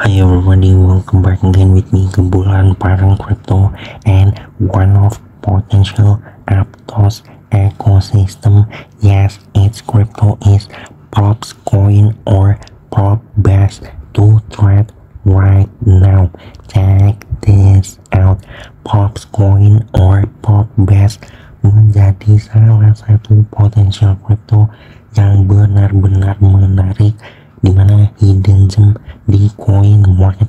Hi everybody, welcome back again with me Gembulan Parang Crypto and one of potential Aptos ecosystem. Yes, its crypto is props coin or prop best to trade right now. Check this out. Props coin or prop best menjadi salah satu potensial crypto yang benar-benar menarik di mana hidden gem di coin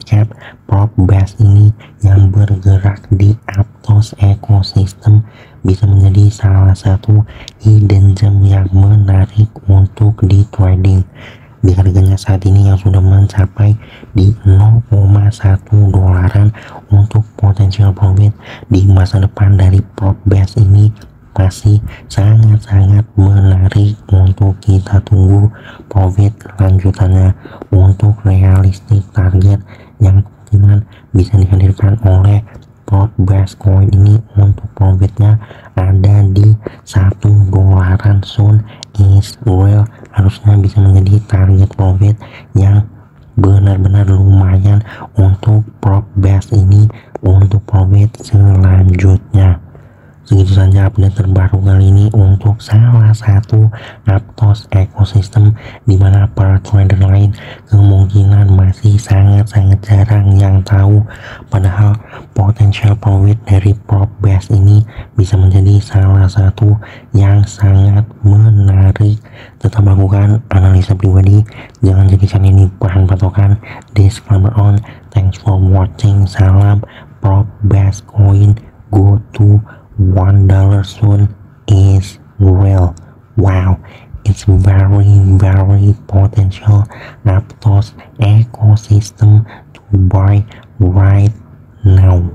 cap prop base ini yang bergerak di Aptos ecosystem bisa menjadi salah satu hidden gem yang menarik untuk di trading. Di harganya saat ini yang sudah mencapai di 0,1 dolaran untuk potensial profit di masa depan dari prop base ini masih sangat-sangat menarik untuk kita tunggu profit lanjutannya untuk realistik target yang kemungkinan bisa dihadirkan oleh base coin ini. Untuk profitnya ada di satu dolaran soon is real harusnya bisa menjadi target profit yang benar-benar lumayan untuk prop base ini untuk profit selanjutnya segitu saja update terbaru kali ini untuk salah satu Aptos ekosistem di mana para trader lain kemungkinan masih sangat-sangat jarang yang tahu. Padahal potensial profit dari prop base ini bisa menjadi salah satu yang sangat menarik. Tetap lakukan analisa pribadi jangan jadikan ini bahan patokan. Disclaimer on. Thanks for watching. Salam prop base coin. Go to one dollar soon is real. Wow. It's very very potential. Aptos ecosystem to buy right now